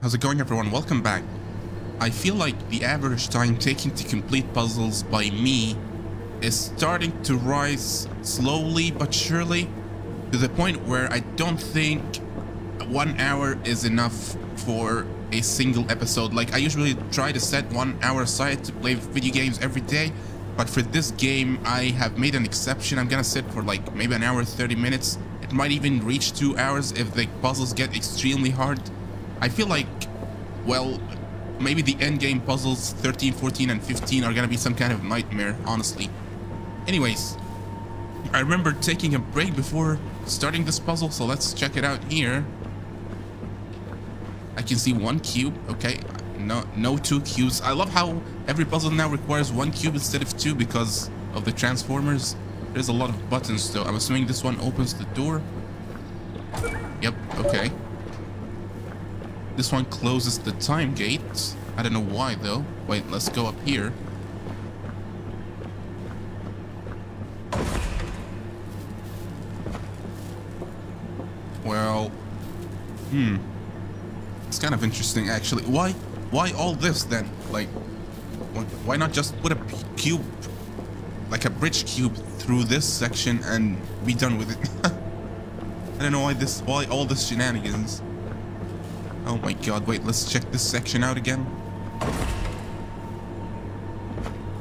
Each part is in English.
How's it going everyone? Welcome back. I feel like the average time taken to complete puzzles by me is starting to rise slowly but surely to the point where I don't think one hour is enough for a single episode. Like I usually try to set one hour aside to play video games every day, but for this game I have made an exception. I'm gonna sit for like maybe an hour 30 minutes. It might even reach two hours if the puzzles get extremely hard. I feel like, well, maybe the end game puzzles 13, 14, and 15 are gonna be some kind of nightmare, honestly. Anyways, I remember taking a break before starting this puzzle, so let's check it out here. I can see one cube, okay, no, no two cubes. I love how every puzzle now requires one cube instead of two because of the transformers. There's a lot of buttons though. I'm assuming this one opens the door. Yep, okay. This one closes the time gate. I don't know why though. Wait, let's go up here. Well, hmm. It's kind of interesting actually. Why why all this then? Like why not just put a cube like a bridge cube through this section and be done with it? I don't know why this why all this shenanigans. Oh my god, wait, let's check this section out again.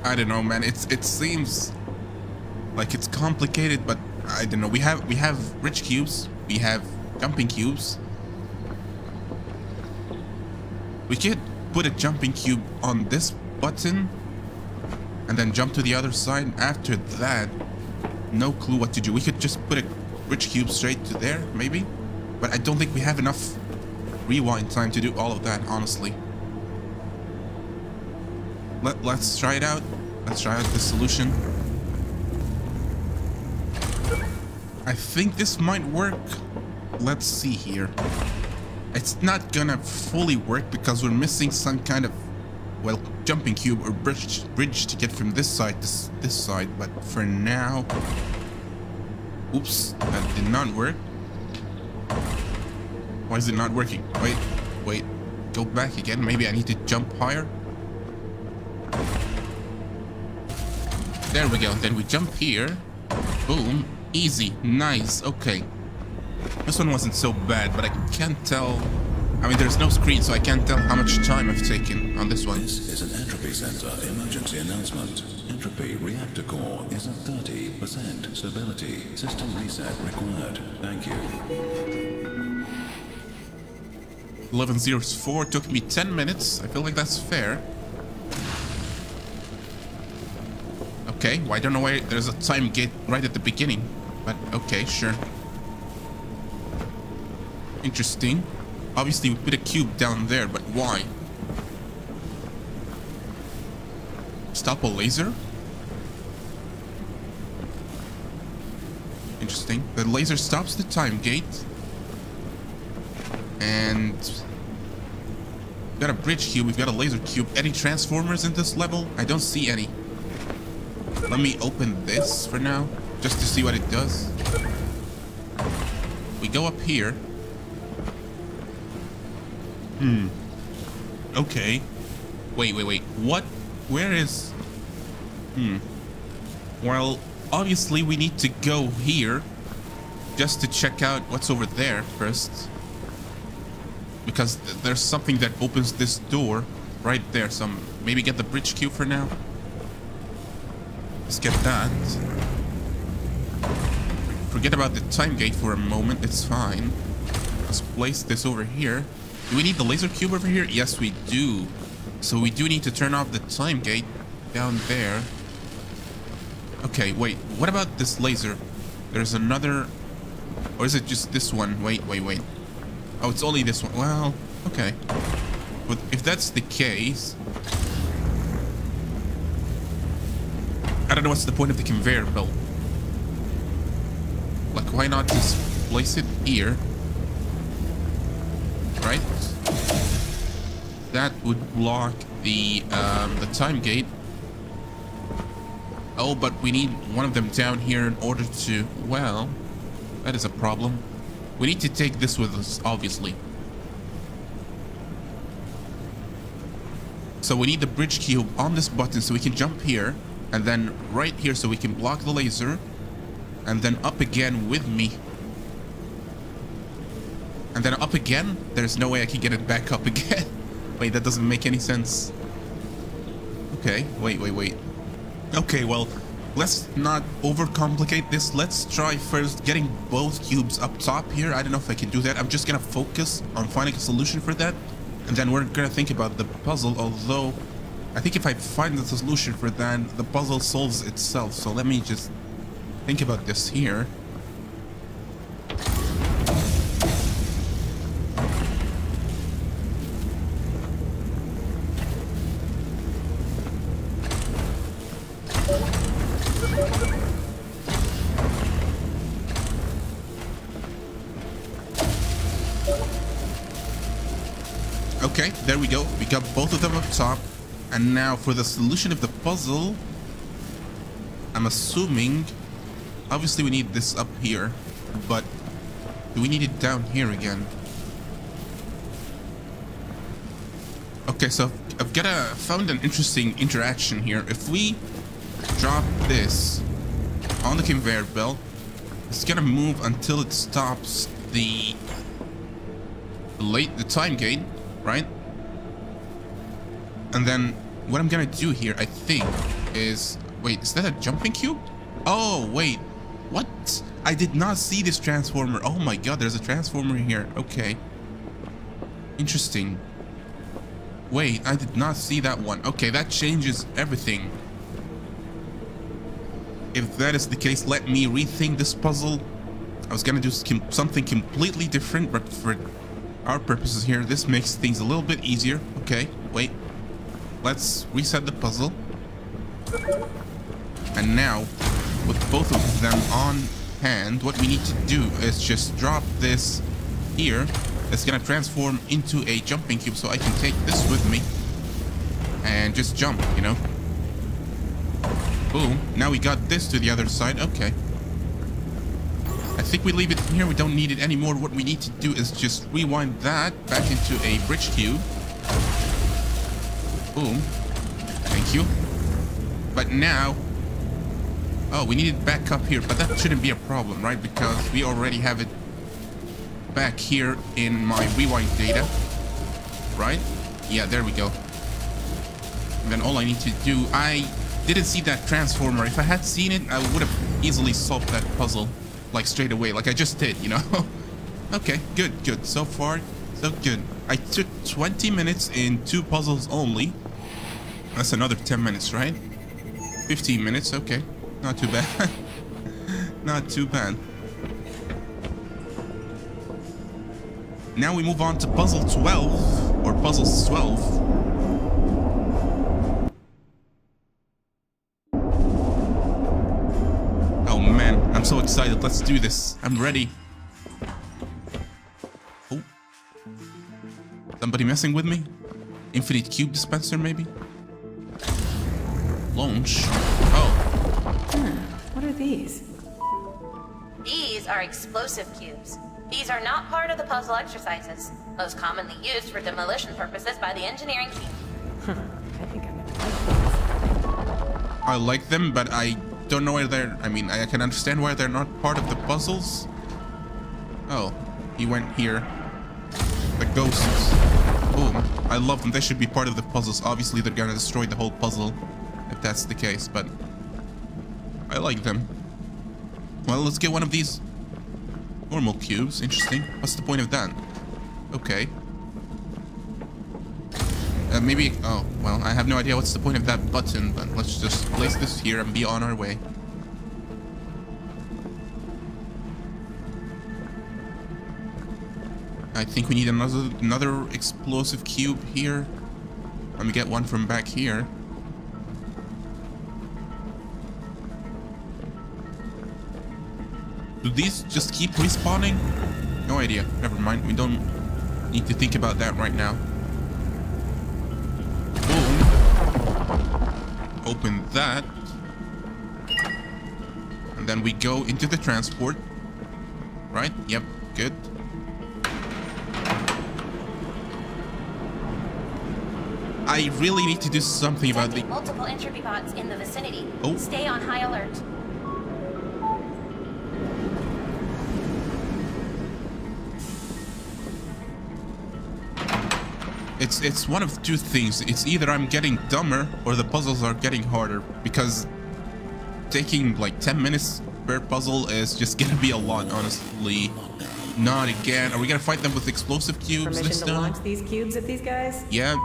I don't know, man. It's it seems like it's complicated, but I don't know. We have we have bridge cubes, we have jumping cubes. We could put a jumping cube on this button and then jump to the other side. After that, no clue what to do. We could just put a bridge cube straight to there, maybe. But I don't think we have enough rewind time to do all of that, honestly. Let, let's try it out. Let's try out the solution. I think this might work. Let's see here. It's not gonna fully work because we're missing some kind of, well, jumping cube or bridge, bridge to get from this side to this side. But for now... Oops, that did not work. Why is it not working? Wait, wait. Go back again. Maybe I need to jump higher. There we go. Then we jump here. Boom. Easy. Nice. Okay. This one wasn't so bad, but I can't tell... I mean, there's no screen, so I can't tell how much time I've taken on this one. This is an Entropy Centre emergency announcement. Entropy reactor core is at 30%. Stability. System reset required. Thank you. 1104 took me 10 minutes. I feel like that's fair. Okay, well, I don't know why there's a time gate right at the beginning. But okay, sure. Interesting. Obviously, we put a cube down there, but why? Stop a laser? Interesting. The laser stops the time gate. And... We've got a bridge cube, we've got a laser cube. Any transformers in this level? I don't see any. Let me open this for now, just to see what it does. We go up here. Hmm. Okay. Wait, wait, wait. What? Where is... Hmm. Well, obviously we need to go here just to check out what's over there first. Because there's something that opens this door right there. Some maybe get the bridge cube for now. Let's get that. Forget about the time gate for a moment. It's fine. Let's place this over here. Do we need the laser cube over here? Yes, we do. So we do need to turn off the time gate down there. Okay, wait. What about this laser? There's another... Or is it just this one? Wait, wait, wait. Oh, it's only this one. Well, okay. But if that's the case... I don't know what's the point of the conveyor belt. Like, why not just place it here? Right? That would block the, um, the time gate. Oh, but we need one of them down here in order to... Well, that is a problem. We need to take this with us, obviously. So we need the bridge cube on this button so we can jump here. And then right here so we can block the laser. And then up again with me. And then up again? There's no way I can get it back up again. wait, that doesn't make any sense. Okay, wait, wait, wait. Okay, well, let's not overcomplicate this. Let's try first getting both cubes up top here. I don't know if I can do that. I'm just gonna focus on finding a solution for that. And then we're gonna think about the puzzle, although I think if I find the solution for that, the puzzle solves itself. So let me just think about this here. Okay, there we go. We got both of them up top. And now for the solution of the puzzle, I'm assuming, obviously we need this up here, but do we need it down here again? Okay, so I've got a found an interesting interaction here. If we drop this on the conveyor belt, it's gonna move until it stops the late the time gate, right? And then what I'm gonna do here, I think, is... Wait, is that a jumping cube? Oh, wait. What? I did not see this transformer. Oh my god, there's a transformer here. Okay. Interesting. Wait, I did not see that one. Okay, that changes everything. If that is the case, let me rethink this puzzle. I was gonna do something completely different, but for our purposes here, this makes things a little bit easier. Okay, wait. Let's reset the puzzle. And now, with both of them on hand, what we need to do is just drop this here. It's gonna transform into a jumping cube so I can take this with me and just jump, you know? Boom. Now we got this to the other side. Okay. I think we leave it here. We don't need it anymore. What we need to do is just rewind that back into a bridge cube. Boom. Thank you. But now... Oh, we need it back up here, but that shouldn't be a problem, right? Because we already have it back here in my rewind data. Right? Yeah, there we go. And then all I need to do... I didn't see that transformer. If I had seen it, I would have easily solved that puzzle. Like, straight away, like I just did, you know? okay, good, good. So far, so good. I took 20 minutes in two puzzles only. That's another 10 minutes, right? 15 minutes, okay. Not too bad. Not too bad. Now we move on to puzzle 12, or puzzle 12. So excited. Let's do this. I'm ready. Oh. Somebody messing with me? Infinite cube dispenser, maybe? launch. Oh. Hmm. What are these? These are explosive cubes. These are not part of the puzzle exercises, most commonly used for demolition purposes by the engineering team. I think I'm gonna like these. I like them, but I don't know why they're... I mean, I can understand why they're not part of the puzzles. Oh, he went here. The ghosts. Boom. I love them. They should be part of the puzzles. Obviously, they're gonna destroy the whole puzzle if that's the case, but I like them. Well, let's get one of these normal cubes. Interesting. What's the point of that? Okay. Uh, maybe... Oh, well, I have no idea what's the point of that button, but let's just place this here and be on our way. I think we need another another explosive cube here. Let me get one from back here. Do these just keep respawning? No idea. Never mind. We don't need to think about that right now. Open that. And then we go into the transport. Right? Yep. Good. I really need to do something about the... Multiple entropy bots in the vicinity. Oh. Stay on high alert. It's it's one of two things. It's either I'm getting dumber or the puzzles are getting harder because taking like 10 minutes per puzzle is just gonna be a lot, honestly. Not again. Are we gonna fight them with explosive cubes Permission this to time? launch these cubes at these guys? Yeah.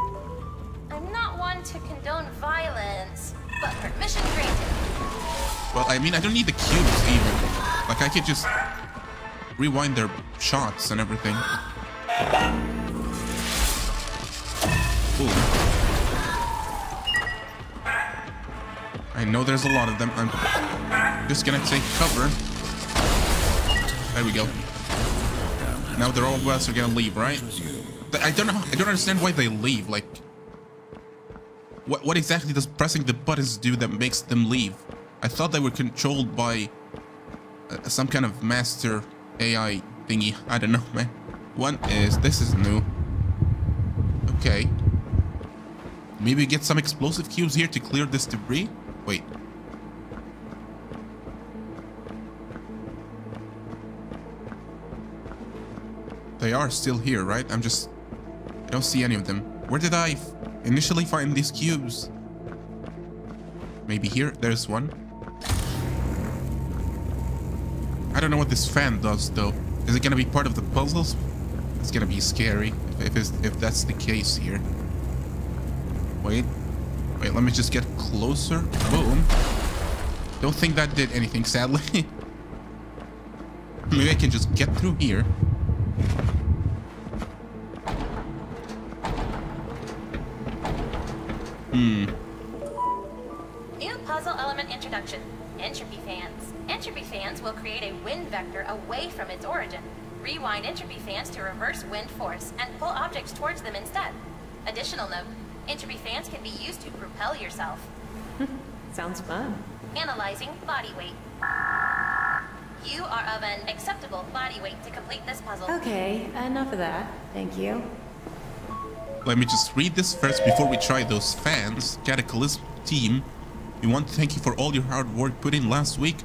I'm not one to condone violence, but permission granted. Well, I mean, I don't need the cubes even. Like, I could just rewind their shots and everything. I know there's a lot of them. I'm just gonna take cover. There we go. Now they're all of us are gonna leave, right? I don't know. I don't understand why they leave. Like, what what exactly does pressing the buttons do that makes them leave? I thought they were controlled by uh, some kind of master AI thingy. I don't know, man. One is this is new. Okay. Maybe get some explosive cubes here to clear this debris. Wait. They are still here, right? I'm just... I don't see any of them. Where did I initially find these cubes? Maybe here? There's one. I don't know what this fan does, though. Is it gonna be part of the puzzles? It's gonna be scary if, if, if that's the case here. Wait. Wait, let me just get closer. Boom. Don't think that did anything, sadly. Maybe I can just get through here. Hmm. New puzzle element introduction. Entropy fans. Entropy fans will create a wind vector away from its origin. Rewind entropy fans to reverse wind force and pull objects towards them instead. Additional note, entropy fans can be used to propel yourself. Sounds fun. Analyzing body weight. You are of an acceptable body weight to complete this puzzle. Okay, enough of that. Thank you. Let me just read this first before we try those fans. Cataclysm team, we want to thank you for all your hard work put in last week.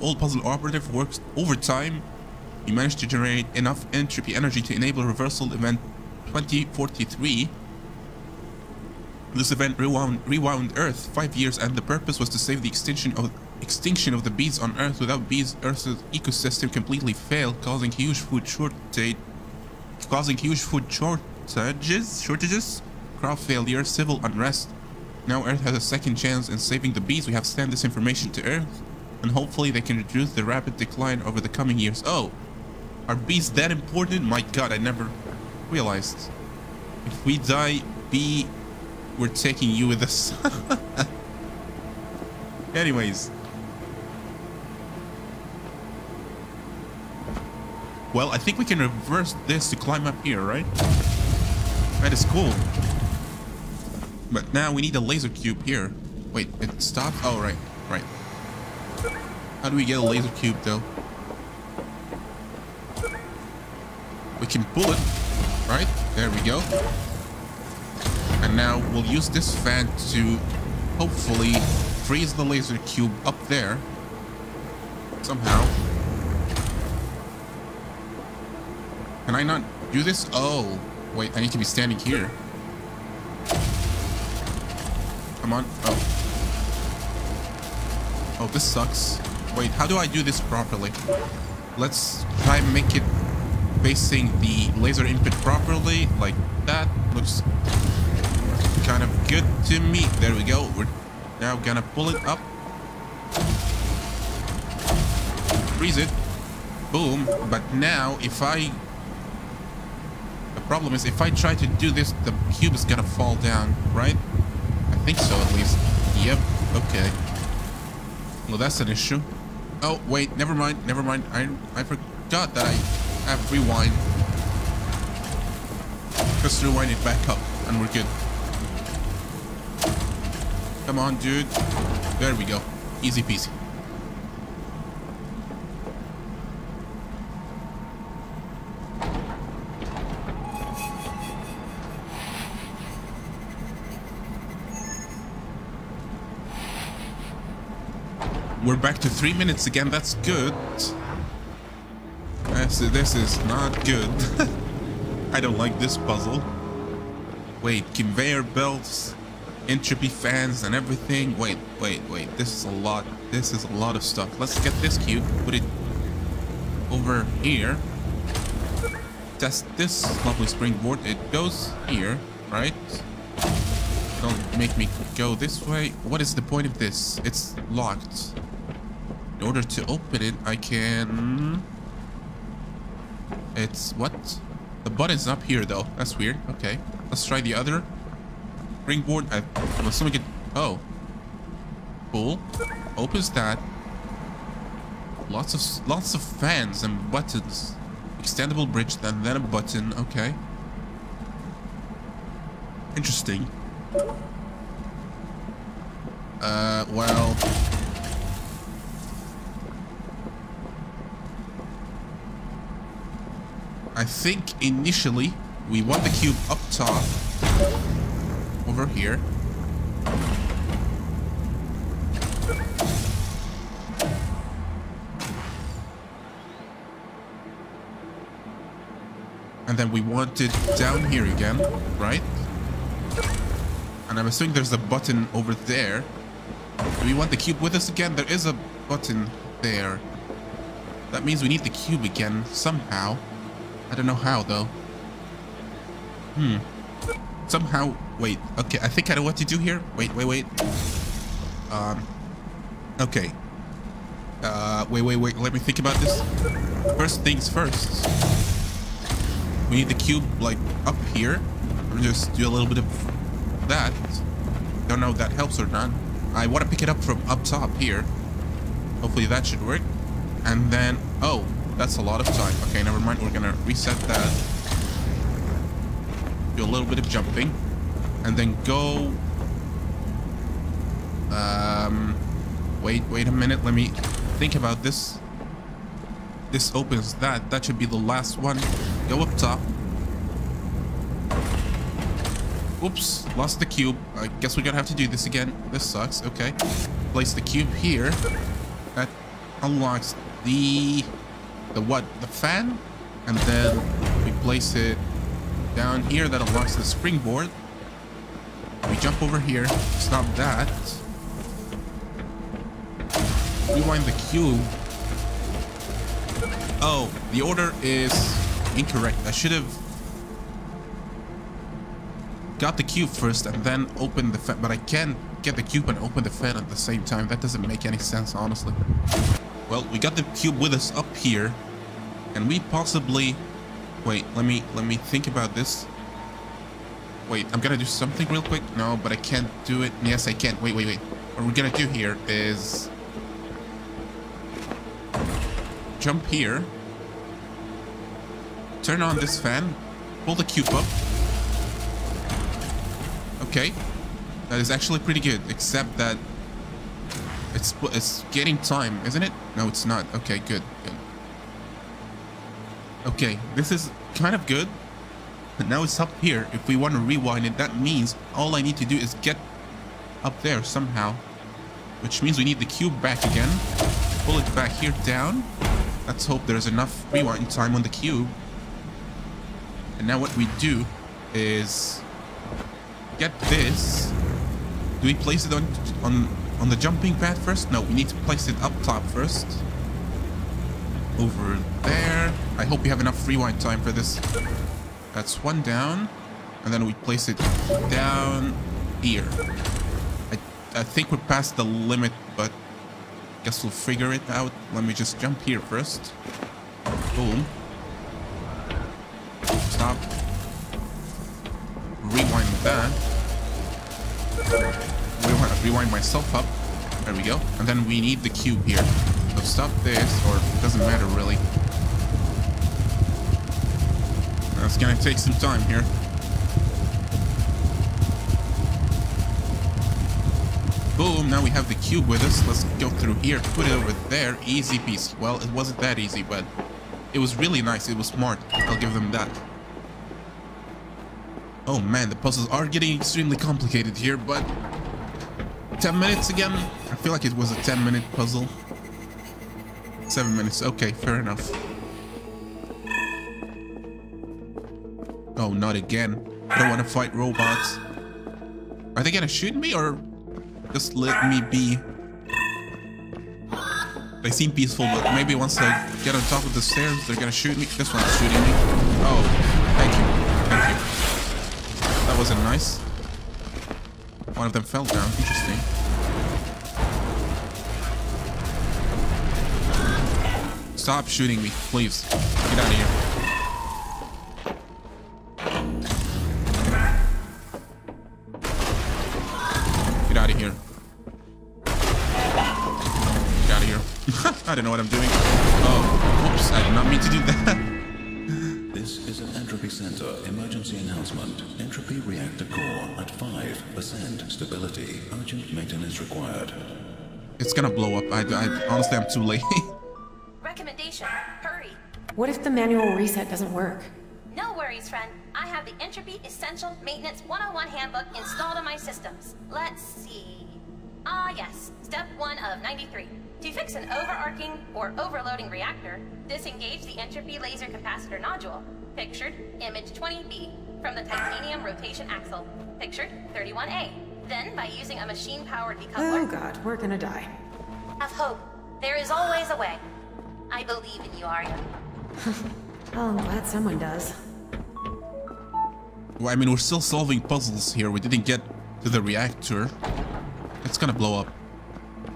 All puzzle operative works overtime. You managed to generate enough entropy energy to enable reversal event 2043. This event rewound, rewound Earth five years, and the purpose was to save the extinction of extinction of the bees on Earth. Without bees, Earth's ecosystem completely failed, causing huge food shortage, causing huge food shortages, shortages, crop failure, civil unrest. Now Earth has a second chance in saving the bees. We have sent this information to Earth, and hopefully they can reduce the rapid decline over the coming years. Oh, are bees that important? My God, I never realized. If we die, bee, we're taking you with us. Anyways. Well, I think we can reverse this to climb up here, right? That is cool. But now we need a laser cube here. Wait, it stopped? Oh, right, right. How do we get a laser cube, though? We can pull it, right? There we go. And now we'll use this fan to hopefully freeze the laser cube up there. Somehow. Can I not do this? Oh, wait, I need to be standing here. Come on. Oh. Oh, this sucks. Wait, how do I do this properly? Let's try make it facing the laser input properly, like that. Looks kind of good to me. There we go. We're now gonna pull it up. Freeze it. Boom. But now, if I... The problem is, if I try to do this, the cube is gonna fall down, right? I think so, at least. Yep. Okay. Well, that's an issue. Oh, wait. Never mind. Never mind. I, I forgot that I have rewind. Just rewind it back up, and we're good. Come on, dude. There we go. Easy peasy. We're back to three minutes again. That's good. So this is not good. I don't like this puzzle. Wait, conveyor belts entropy fans and everything. Wait, wait, wait. This is a lot. This is a lot of stuff. Let's get this cube, put it over here. Test this lovely springboard. It goes here, right? Don't make me go this way. What is the point of this? It's locked. In order to open it, I can... It's... what? The button's up here, though. That's weird. Okay. Let's try the other I, I'm assuming it... Oh. Cool. Opens that. Lots of lots of fans and buttons. Extendable bridge, then then a button. Okay. Interesting. Uh, well. I think initially we want the cube up top over here. And then we want it down here again, right? And I'm assuming there's a button over there. Do we want the cube with us again? There is a button there. That means we need the cube again somehow. I don't know how though. Hmm. Somehow, wait, okay, I think I know what to do here. Wait, wait, wait. Um, okay. Uh, wait, wait, wait, let me think about this. First things first. We need the cube, like, up here. Or just do a little bit of that. Don't know if that helps or not. I want to pick it up from up top here. Hopefully that should work. And then, oh, that's a lot of time. Okay, never mind. We're gonna reset that. Do a little bit of jumping. And then go... Um... Wait, wait a minute. Let me think about this. This opens that. That should be the last one. Go up top. Oops, lost the cube. I guess we're gonna have to do this again. This sucks. Okay. Place the cube here. That unlocks the... The what? The fan? And then we place it down here. That unlocks the springboard. We jump over here. Stop that. Rewind the cube. Oh, the order is incorrect. I should have got the cube first and then open the fan, but I can't get the cube and open the fan at the same time. That doesn't make any sense, honestly. Well, we got the cube with us up here, and we possibly... Wait, let me let me think about this. Wait, I'm gonna do something real quick. No, but I can't do it. Yes, I can. Wait, wait, wait. What we're gonna do here is jump here, turn on this fan, pull the cube up. Okay, that is actually pretty good, except that it's it's getting time, isn't it? No, it's not. Okay, good, good. Okay, this is kind of good. But now it's up here. If we want to rewind it, that means all I need to do is get up there somehow. Which means we need the cube back again. Pull it back here down. Let's hope there's enough rewind time on the cube. And now what we do is get this. Do we place it on on on the jumping pad first? No, we need to place it up top first. Over there. I hope we have enough rewind time for this. That's one down. And then we place it down here. I, I think we're past the limit, but guess we'll figure it out. Let me just jump here first. Boom. Stop. Rewind that. Rewind, rewind myself up. There we go. And then we need the cube here. So stop this, or it doesn't matter really. That's gonna take some time here. Boom, now we have the cube with us. Let's go through here, put it over there. Easy piece. Well, it wasn't that easy, but it was really nice. It was smart. I'll give them that. Oh man, the puzzles are getting extremely complicated here, but 10 minutes again? I feel like it was a 10 minute puzzle. Seven minutes. Okay, fair enough. Oh, not again. I don't want to fight robots. Are they gonna shoot me or just let me be? They seem peaceful, but maybe once I get on top of the stairs, they're gonna shoot me. This one's shooting me. Oh, thank you. Thank you. That wasn't nice. One of them fell down. Interesting. Stop shooting me, please. Get out of here. What I'm doing. Oh, whoops. I did not mean to do that. This is an entropy center emergency announcement. Entropy reactor core at 5%. Stability. Urgent maintenance required. It's gonna blow up. I, I honestly, I'm too late. Recommendation, hurry. What if the manual reset doesn't work? No worries, friend. I have the Entropy Essential Maintenance 101 Handbook installed on my systems. Let's see. Ah, yes. Step 1 of 93. To fix an overarching or overloading reactor, disengage the entropy laser capacitor nodule, pictured image 20B, from the titanium rotation axle, pictured 31A. Then, by using a machine-powered decoupler... Oh god, we're gonna die. have hope. There is always a way. I believe in you, Aria. Oh, I'm glad someone does. well, I mean, we're still solving puzzles here. We didn't get to the reactor. It's gonna blow up.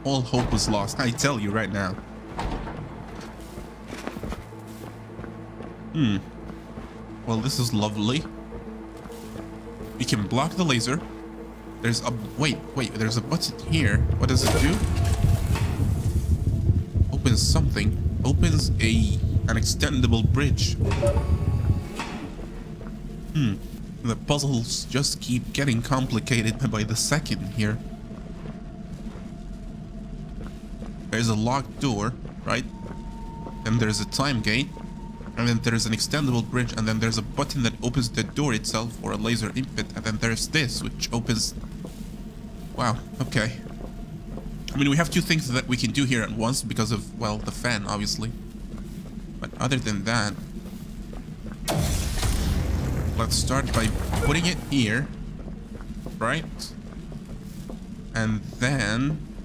All hope was lost. I tell you right now. Hmm. Well, this is lovely. We can block the laser. There's a wait, wait. There's a button here. What does it do? Opens something. Opens a an extendable bridge. Hmm. The puzzles just keep getting complicated by the second here. There's a locked door, right? Then there's a time gate. And then there's an extendable bridge. And then there's a button that opens the door itself or a laser input. And then there's this, which opens... Wow, okay. I mean, we have two things that we can do here at once because of, well, the fan, obviously. But other than that... Let's start by putting it here. Right? And then...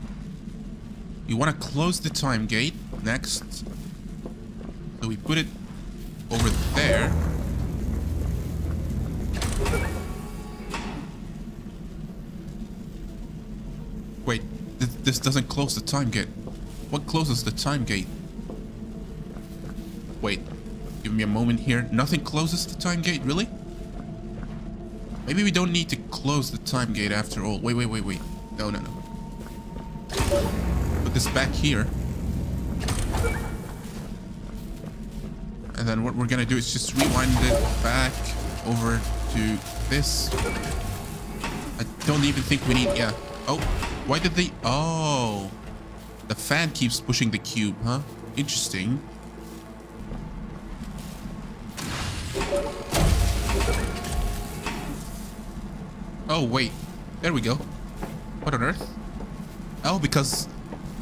You want to close the time gate next. So we put it over there. Wait, th this doesn't close the time gate. What closes the time gate? Wait, give me a moment here. Nothing closes the time gate, really? Maybe we don't need to close the time gate after all. Wait, wait, wait, wait. No, no, no. Put this back here. And then what we're gonna do is just rewind it back over to this. I don't even think we need, yeah. Oh, why did they, oh. The fan keeps pushing the cube, huh? Interesting. Oh, wait. There we go. What on earth? Oh, because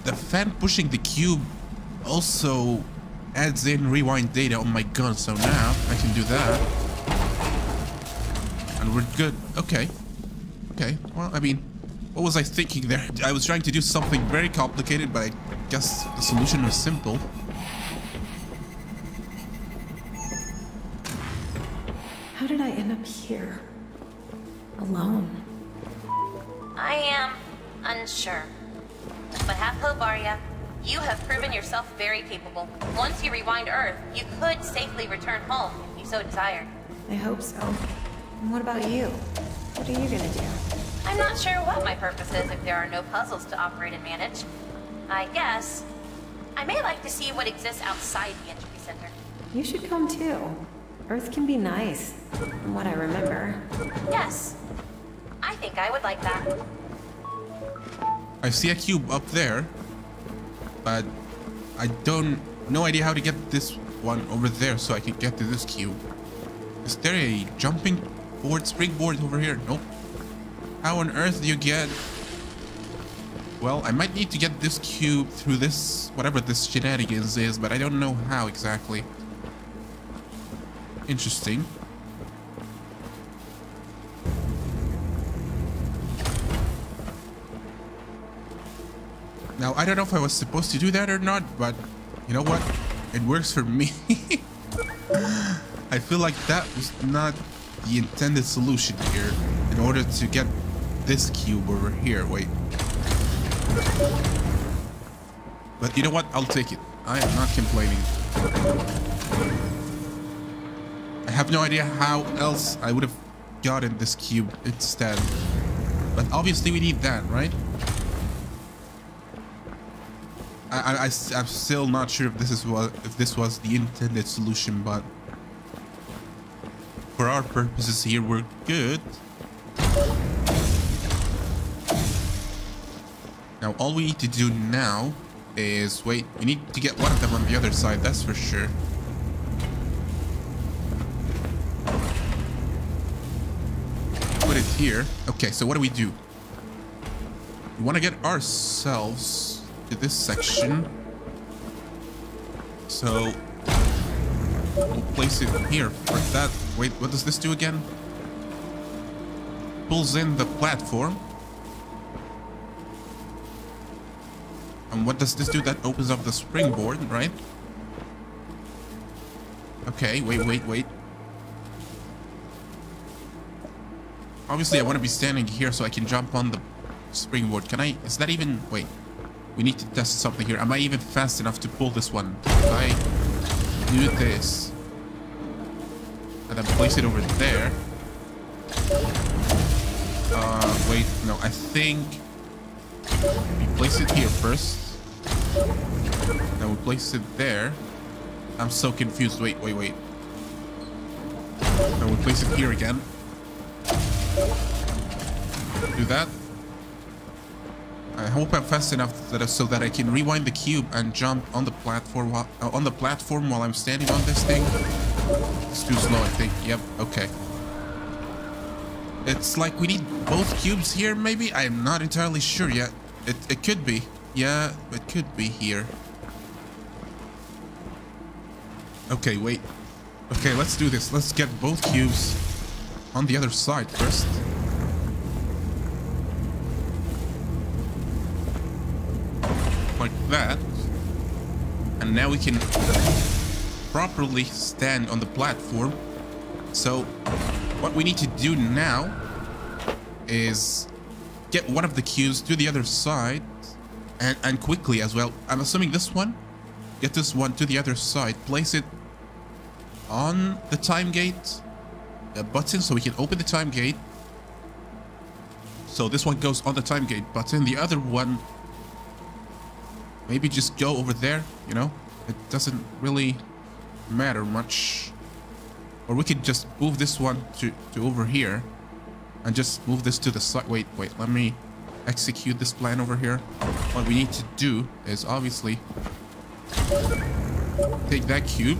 the fan pushing the cube also adds in rewind data on my gun. So now I can do that. And we're good. Okay. Okay. Well, I mean, what was I thinking there? I was trying to do something very complicated, but I guess the solution was simple. How did I end up here? Alone. I am unsure. But have hope, You have proven yourself very capable. Once you rewind Earth, you could safely return home if you so desire. I hope so. And what about you? What are you gonna do? I'm not sure what my purpose is if there are no puzzles to operate and manage. I guess I may like to see what exists outside the Entropy Center. You should come too. Earth can be nice, from what I remember. Yes, I think I would like that. I see a cube up there, but I don't no idea how to get this one over there so I can get to this cube. Is there a jumping board, springboard over here? Nope. How on earth do you get Well, I might need to get this cube through this, whatever this shenanigans is, but I don't know how exactly. Interesting. Now, I don't know if I was supposed to do that or not, but you know what? It works for me. I feel like that was not the intended solution here in order to get this cube over here. Wait. But you know what? I'll take it. I am not complaining. I have no idea how else I would have gotten this cube instead. But obviously we need that, right? I, I'm still not sure if this is what if this was the intended solution, but for our purposes here, we're good. Now, all we need to do now is wait. We need to get one of them on the other side. That's for sure. Put it here. Okay, so what do we do? We want to get ourselves to this section. So we'll place it here for that. Wait, what does this do again? Pulls in the platform. And what does this do? That opens up the springboard, right? Okay, wait, wait, wait. Obviously, I want to be standing here so I can jump on the springboard. Can I? Is that even... Wait. We need to test something here. Am I even fast enough to pull this one? If I do this and then place it over there. Uh, wait, no, I think we place it here first. Then we place it there. I'm so confused. Wait, wait, wait. Then we place it here again. Do that. I hope I'm fast enough that so that I can rewind the cube and jump on the platform while, uh, on the platform while I'm standing on this thing. It's too slow, I think. Yep, okay. It's like we need both cubes here, maybe? I'm not entirely sure yet. It, it could be. Yeah, it could be here. Okay, wait. Okay, let's do this. Let's get both cubes on the other side first. like that. And now we can properly stand on the platform. So what we need to do now is get one of the cubes to the other side and, and quickly as well. I'm assuming this one. Get this one to the other side. Place it on the time gate a button so we can open the time gate. So this one goes on the time gate button. The other one Maybe just go over there, you know? It doesn't really matter much. Or we could just move this one to, to over here. And just move this to the side. Wait, wait, let me execute this plan over here. What we need to do is obviously take that cube.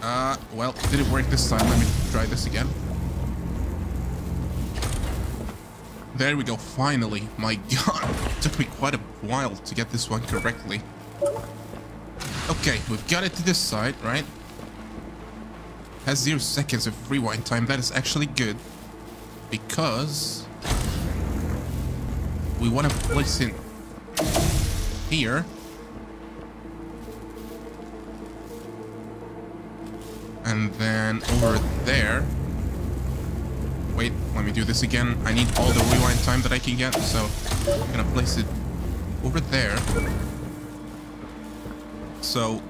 Uh, well, didn't work this time. Let me try this again. There we go, finally. My god, it took me quite a while to get this one correctly. Okay, we've got it to this side, right? Has zero seconds of rewind time. That is actually good. Because... We want to place it here. And then over there. Wait, let me do this again. I need all the rewind time that I can get, so I'm gonna place it over there. So,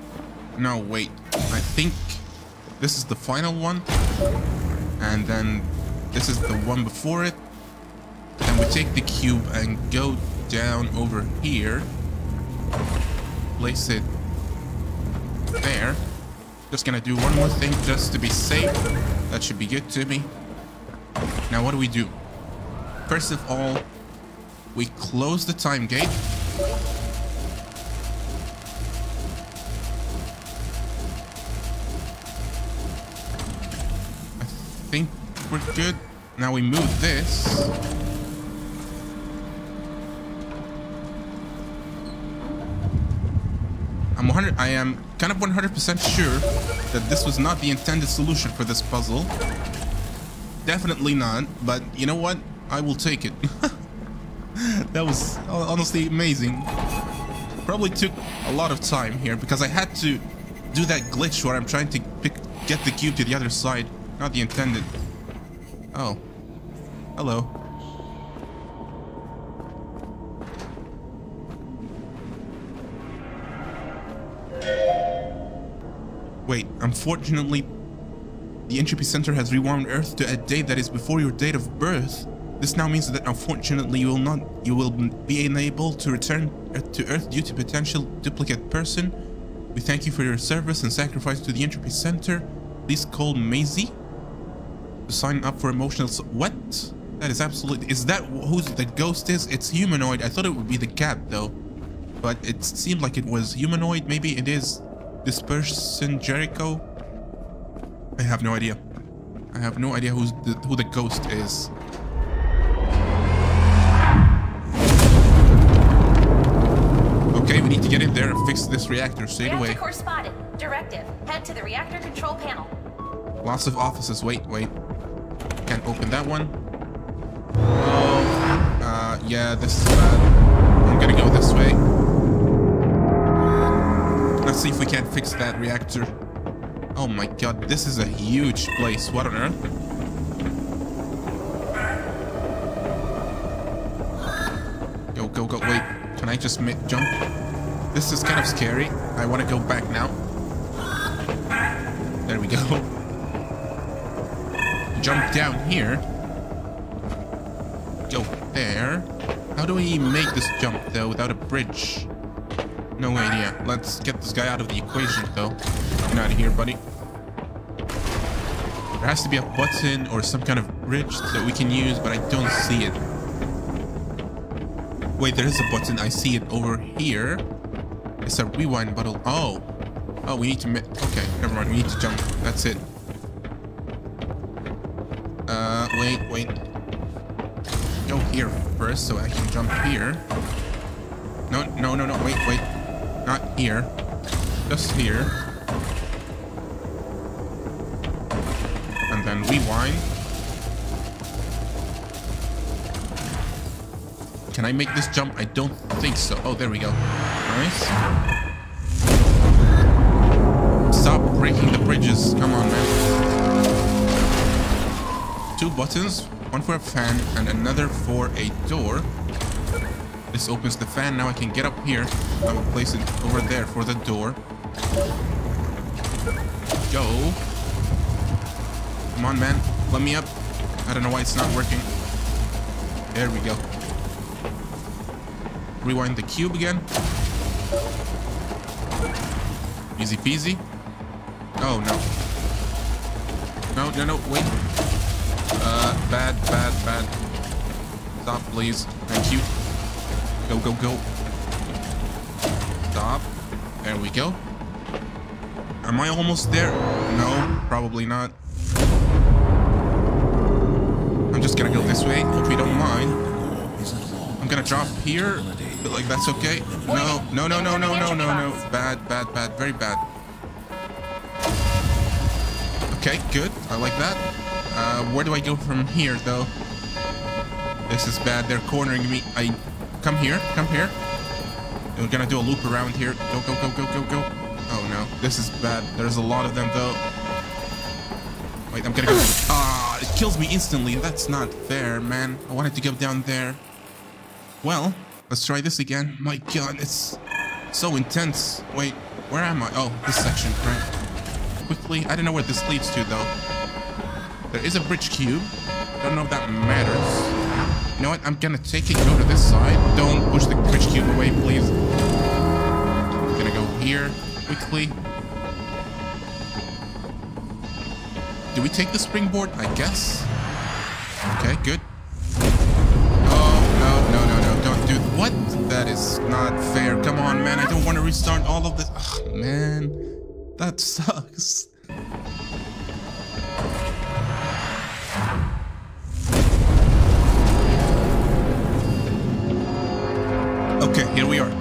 no, wait. I think this is the final one. And then this is the one before it. And we take the cube and go down over here. Place it there. Just gonna do one more thing just to be safe. That should be good to me. Now, what do we do? First of all, we close the time gate. I think we're good. Now we move this. I'm 100 I am kind of 100% sure that this was not the intended solution for this puzzle. Definitely not. But you know what? I will take it. that was honestly amazing. Probably took a lot of time here because I had to do that glitch where I'm trying to pick, get the cube to the other side. Not the intended. Oh. Hello. Wait, unfortunately, the Entropy Centre has rewound Earth to a date that is before your date of birth. This now means that unfortunately you will not you will be unable to return to Earth due to potential duplicate person. We thank you for your service and sacrifice to the Entropy Centre. Please call Maisie to sign up for emotional what? That is absolutely is that who the ghost is? It's humanoid. I thought it would be the cat though. But it seemed like it was humanoid. Maybe it is this person Jericho. I have no idea. I have no idea who's the, who the ghost is. Okay, we need to get in there and fix this reactor straight reactor away. core spotted. Directive. Head to the reactor control panel. Lots of offices. Wait, wait. Can't open that one. Oh, uh, yeah, this is bad. I'm gonna go this way. Let's see if we can't fix that reactor. Oh my god, this is a huge place. What on earth? Go, go, go. Wait, can I just jump? This is kind of scary. I want to go back now. There we go. Jump down here. Go there. How do we make this jump, though, without a bridge? No idea. Let's get this guy out of the equation, though. Get out of here, buddy. There has to be a button or some kind of bridge that we can use, but I don't see it. Wait, there is a button. I see it over here. It's a rewind button. Oh. Oh, we need to... Okay, never mind. We need to jump. That's it. Uh, wait, wait. Go here first so I can jump here. No, no, no, no. Wait, wait. Not here. Just here. And then rewind. Can I make this jump? I don't think so. Oh, there we go. Nice. Stop breaking the bridges. Come on, man. Two buttons. One for a fan and another for a door. This opens the fan. Now I can get up here. I will place it over there for the door. Go. Come on, man. Let me up. I don't know why it's not working. There we go. Rewind the cube again. Easy peasy. Oh, no. No, no, no, wait. Uh, bad, bad, bad. Stop, please. Thank you. Go, go, go. Stop. There we go. Am I almost there? No, probably not. I'm just gonna go this way, if you don't mind. I'm gonna drop here. Feel like that's okay. No, no, no, no, no, no, no, no. Bad, bad, bad. Very bad. Okay, good. I like that. Uh, where do I go from here, though? This is bad. They're cornering me. I... Come here. Come here. We're gonna do a loop around here. Go, go, go, go, go, go. Oh, no. This is bad. There's a lot of them, though. Wait, I'm gonna go... Ah, it kills me instantly. That's not fair, man. I wanted to go down there. Well, let's try this again. My god, it's so intense. Wait, where am I? Oh, this section, right? Quickly. I don't know where this leads to, though. There is a bridge cube. I don't know if that matters. You know what? I'm gonna take it, go to this side. Don't push the bridge cube away, please. I'm gonna go here quickly. Do we take the springboard? I guess. Okay, good. Oh, no, no, no, no. Don't do... What? That is not fair. Come on, man. I don't want to restart all of this. Ugh, man. That sucks.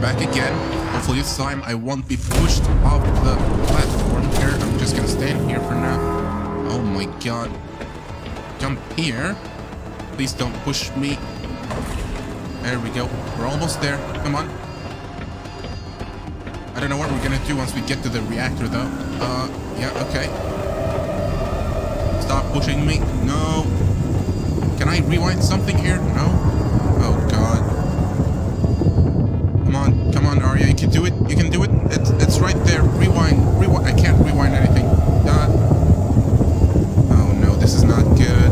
Back again. Hopefully this time I won't be pushed off the platform here. I'm just gonna stand here for now. Oh my god. Jump here. Please don't push me. There we go. We're almost there. Come on. I don't know what we're gonna do once we get to the reactor though. Uh, yeah, okay. Stop pushing me. No. Can I rewind something here? No. On, Aria. You can do it. You can do it. It's, it's right there. Rewind. Rewind. I can't rewind anything. God. Oh no, this is not good.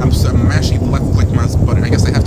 I'm, I'm mashing left click mouse button. I guess I have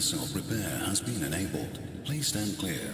Self-repair has been enabled. Please stand clear.